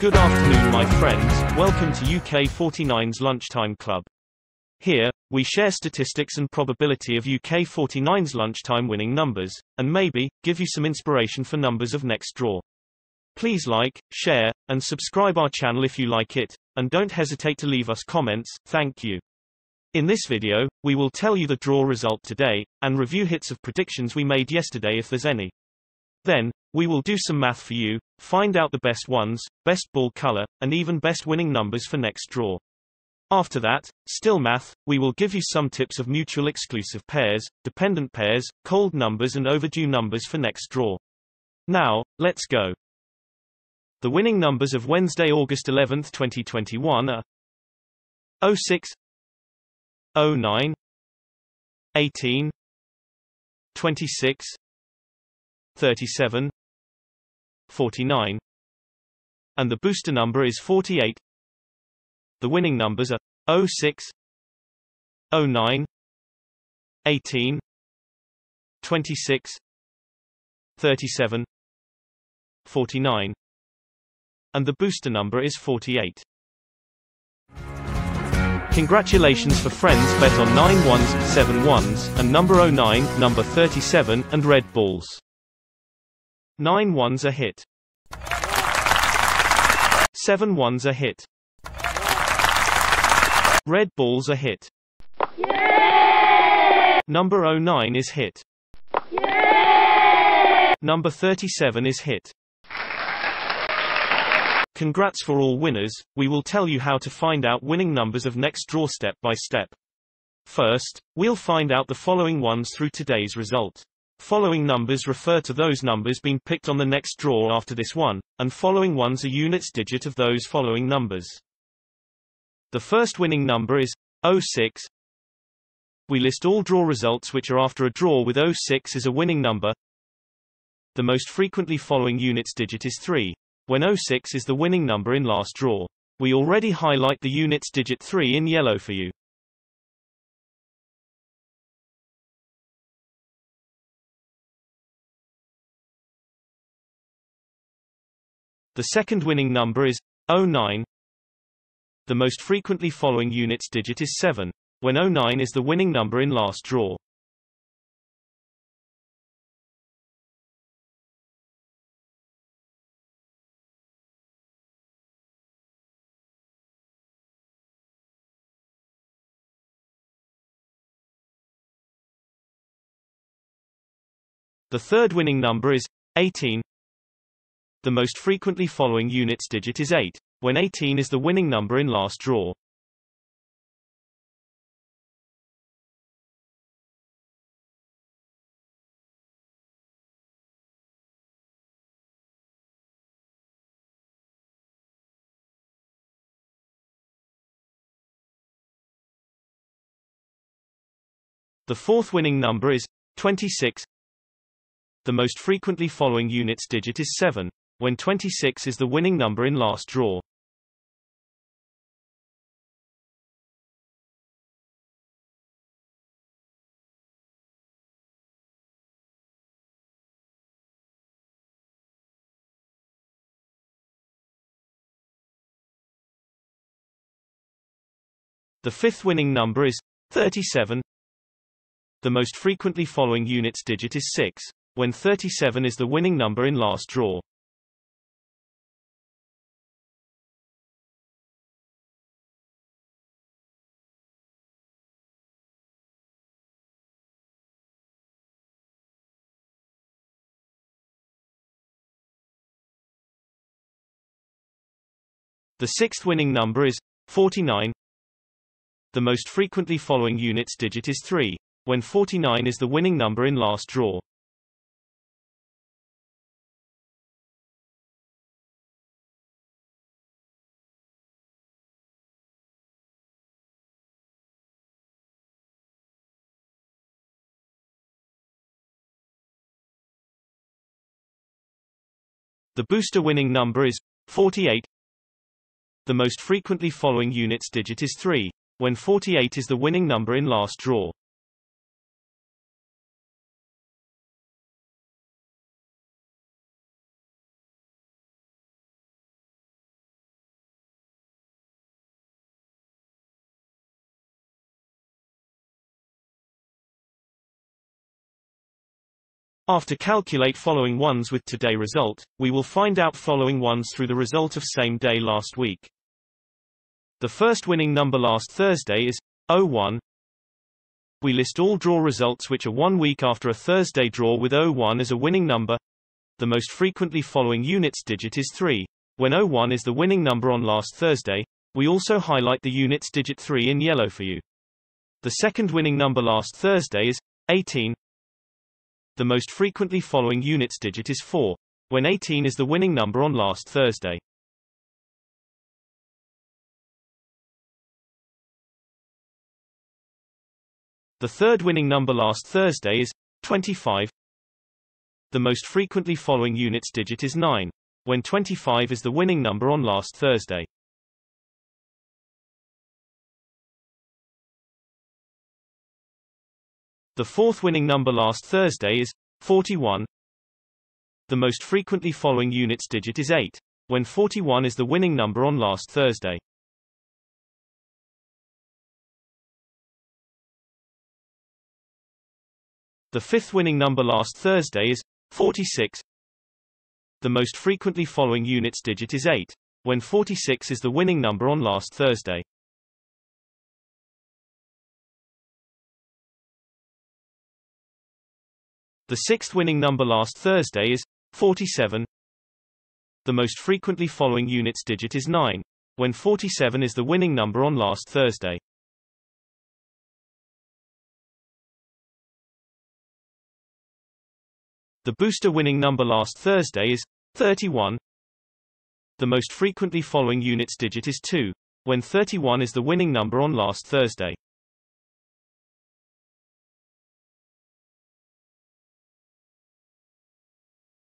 Good afternoon my friends, welcome to UK 49's Lunchtime Club. Here, we share statistics and probability of UK 49's lunchtime winning numbers, and maybe, give you some inspiration for numbers of next draw. Please like, share, and subscribe our channel if you like it, and don't hesitate to leave us comments, thank you. In this video, we will tell you the draw result today, and review hits of predictions we made yesterday if there's any. Then, we will do some math for you, find out the best ones, best ball color, and even best winning numbers for next draw. After that, still math, we will give you some tips of mutual exclusive pairs, dependent pairs, cold numbers and overdue numbers for next draw. Now, let's go. The winning numbers of Wednesday, August 11, 2021 are 06 09 18 26 37 49 and the booster number is 48 the winning numbers are 06 09 18 26 37 49 and the booster number is 48 Congratulations for friends bet on 9 ones, 7 ones, and number 09, number 37, and red balls. 9 ones a hit. 7 ones a hit. Red balls a hit. Number 09 is hit. Number 37 is hit. Congrats for all winners, we will tell you how to find out winning numbers of next draw step by step. First, we'll find out the following ones through today's result. Following numbers refer to those numbers being picked on the next draw after this one, and following ones are units digit of those following numbers. The first winning number is 06. We list all draw results which are after a draw with 06 as a winning number. The most frequently following units digit is 3, when 06 is the winning number in last draw. We already highlight the units digit 3 in yellow for you. The second winning number is 09. The most frequently following units digit is 7, when 09 is the winning number in last draw. The third winning number is 18. The most frequently following units digit is 8, when 18 is the winning number in last draw. The fourth winning number is 26. The most frequently following units digit is 7, when 26 is the winning number in last draw. The fifth winning number is 37. The most frequently following units digit is 6, when 37 is the winning number in last draw. The sixth winning number is 49. The most frequently following units digit is 3, when 49 is the winning number in last draw. The booster winning number is 48 the most frequently following units digit is 3, when 48 is the winning number in last draw. After calculate following ones with today result, we will find out following ones through the result of same day last week. The first winning number last Thursday is 01. We list all draw results which are one week after a Thursday draw with 01 as a winning number. The most frequently following units digit is 3. When 01 is the winning number on last Thursday, we also highlight the units digit 3 in yellow for you. The second winning number last Thursday is 18. The most frequently following units digit is 4, when 18 is the winning number on last Thursday. The third winning number last Thursday is 25. The most frequently following units digit is 9, when 25 is the winning number on last Thursday. The fourth winning number last Thursday is 41. The most frequently following units digit is 8, when 41 is the winning number on last Thursday. The fifth winning number last Thursday is 46. The most frequently following units digit is 8, when 46 is the winning number on last Thursday. The sixth winning number last Thursday is 47. The most frequently following units digit is 9, when 47 is the winning number on last Thursday. The booster winning number last Thursday is 31. The most frequently following units digit is 2, when 31 is the winning number on last Thursday.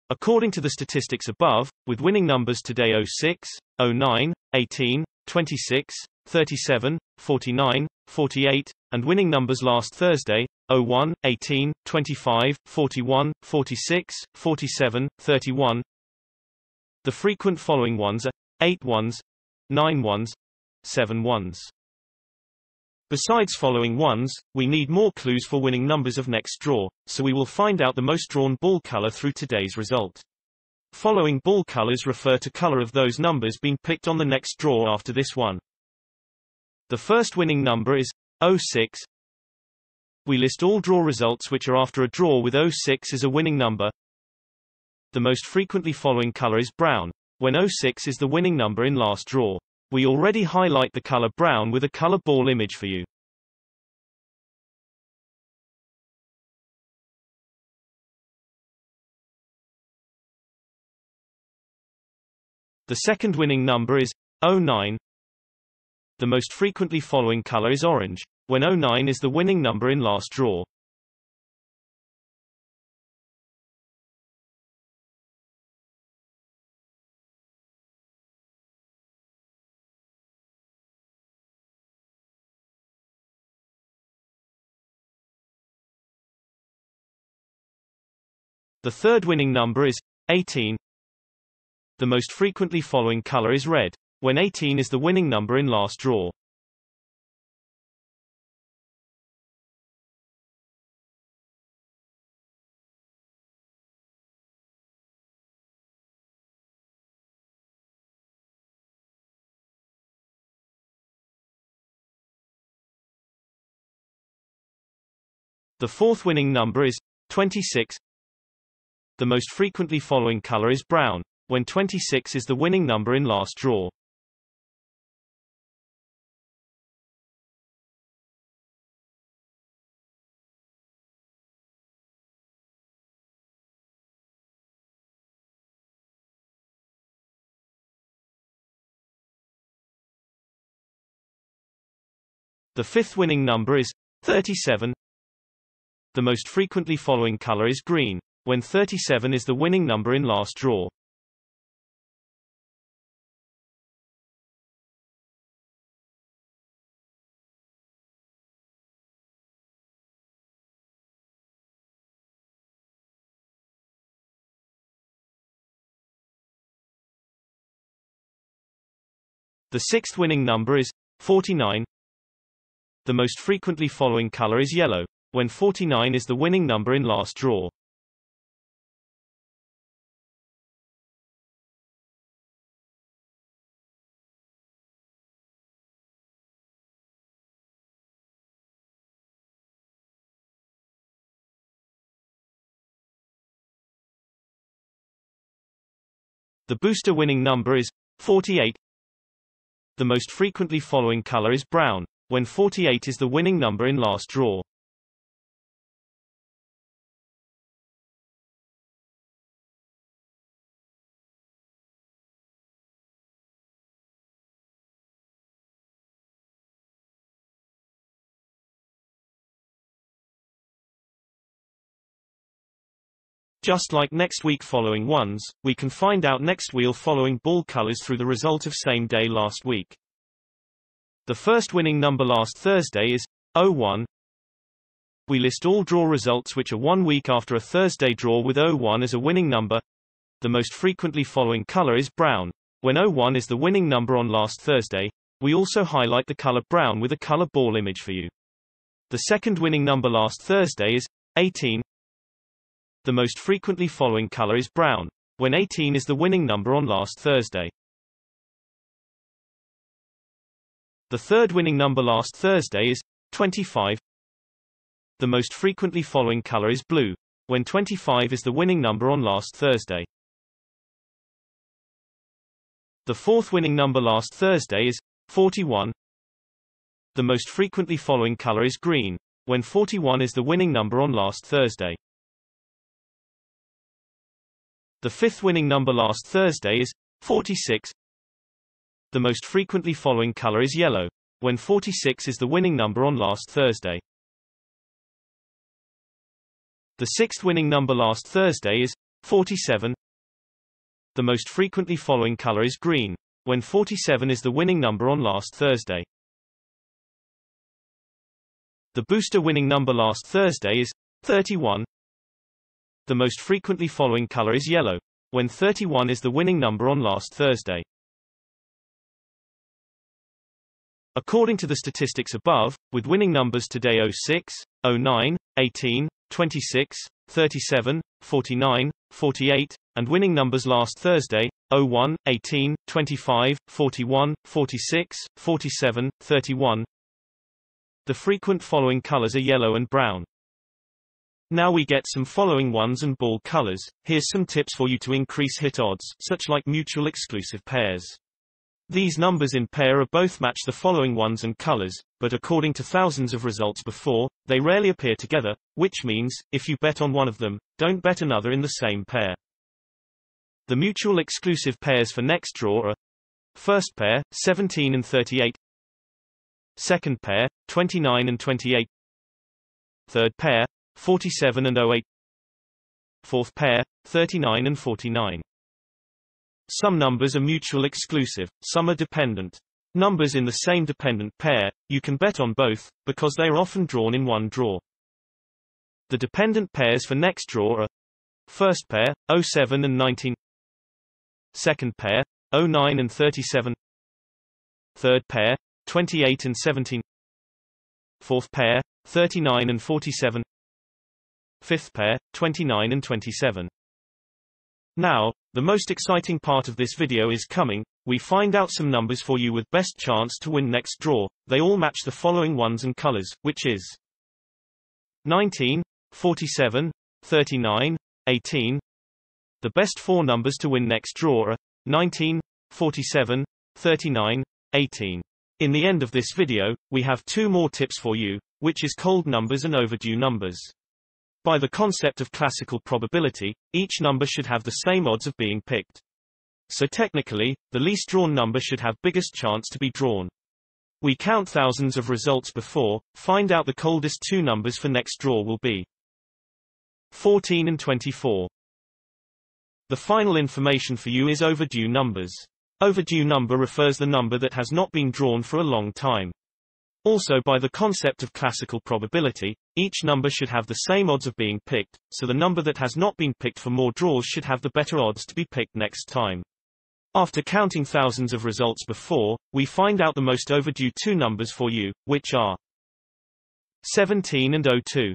According to the statistics above, with winning numbers today 06, 09, 18, 26, 37, 49, 48, and winning numbers last Thursday, 01, 18, 25, 41, 46, 47, 31. The frequent following ones are 8 ones, 9 ones, 7 ones. Besides following ones, we need more clues for winning numbers of next draw, so we will find out the most drawn ball color through today's result. Following ball colors refer to color of those numbers being picked on the next draw after this one. The first winning number is 06. We list all draw results which are after a draw with 06 as a winning number. The most frequently following color is brown, when 06 is the winning number in last draw. We already highlight the color brown with a color ball image for you. The second winning number is 09. The most frequently following color is orange, when 09 is the winning number in last draw. The third winning number is 18. The most frequently following color is red, when 18 is the winning number in last draw. The fourth winning number is 26. The most frequently following color is brown, when 26 is the winning number in last draw. The fifth winning number is 37. The most frequently following color is green, when 37 is the winning number in last draw. The sixth winning number is 49. The most frequently following color is yellow, when 49 is the winning number in last draw. The booster winning number is 48. The most frequently following color is brown, when 48 is the winning number in last draw. Just like next week following ones, we can find out next wheel following ball colors through the result of same day last week. The first winning number last Thursday is 01. We list all draw results which are one week after a Thursday draw with 01 as a winning number. The most frequently following color is brown. When 01 is the winning number on last Thursday, we also highlight the color brown with a color ball image for you. The second winning number last Thursday is 18. The most frequently following color is brown, when 18 is the winning number on last Thursday. The third winning number last Thursday is 25. The most frequently following color is blue, when 25 is the winning number on last Thursday. The fourth winning number last Thursday is 41. The most frequently following color is green, when 41 is the winning number on last Thursday. The fifth winning number last Thursday is 46. The most frequently following color is yellow, when 46 is the winning number on last Thursday. The sixth winning number last Thursday is 47. The most frequently following color is green, when 47 is the winning number on last Thursday. The booster winning number last Thursday is 31. The most frequently following color is yellow, when 31 is the winning number on last Thursday. According to the statistics above, with winning numbers today 06, 09, 18, 26, 37, 49, 48, and winning numbers last Thursday, 01, 18, 25, 41, 46, 47, 31. The frequent following colors are yellow and brown. Now we get some following ones and ball colors. Here's some tips for you to increase hit odds, such like mutual exclusive pairs. These numbers in pair are both match the following ones and colors, but according to thousands of results before, they rarely appear together, which means, if you bet on one of them, don't bet another in the same pair. The mutual exclusive pairs for next draw are First pair, 17 and 38 Second pair, 29 and 28 Third pair, 47 and 08 Fourth pair, 39 and 49 Some numbers are mutual exclusive, some are dependent. Numbers in the same dependent pair, you can bet on both, because they are often drawn in one draw. The dependent pairs for next draw are First pair, 07 and 19 Second pair, 09 and 37 Third pair, 28 and 17 Fourth pair, 39 and 47 Fifth pair, 29 and 27. Now, the most exciting part of this video is coming, we find out some numbers for you with best chance to win next draw, they all match the following ones and colors, which is 19, 47, 39, 18. The best four numbers to win next draw are 19, 47, 39, 18. In the end of this video, we have two more tips for you, which is cold numbers and overdue numbers. By the concept of classical probability, each number should have the same odds of being picked. So technically, the least drawn number should have biggest chance to be drawn. We count thousands of results before, find out the coldest two numbers for next draw will be 14 and 24. The final information for you is overdue numbers. Overdue number refers the number that has not been drawn for a long time. Also by the concept of classical probability, each number should have the same odds of being picked, so the number that has not been picked for more draws should have the better odds to be picked next time. After counting thousands of results before, we find out the most overdue two numbers for you, which are 17 and 02.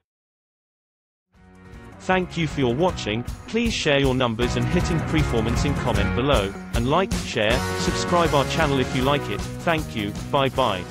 Thank you for your watching, please share your numbers and hitting performance in comment below, and like, share, subscribe our channel if you like it, thank you, bye bye.